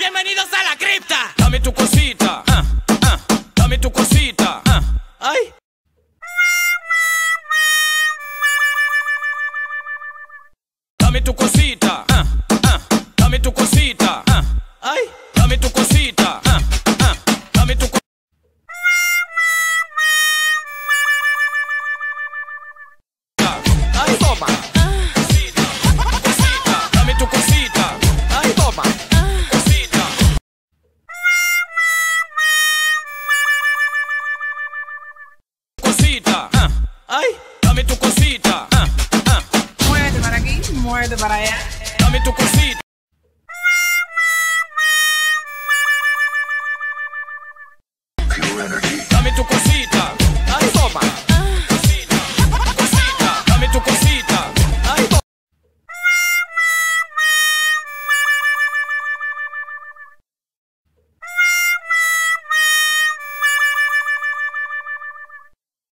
Bienvenidos a la cripta. Dame tu cosita, ah, ah, dame tu cosita, ah. Ay. Dame tu cosita, dame tu cosita. Ay. Dame tu cosita, dame tu cosita. Ay, toma. Cosita, ah, Ay. dame tu cosita, ah, ah, Muévete para aquí, muévete para allá. dame tu cosita. Dame tu cosita.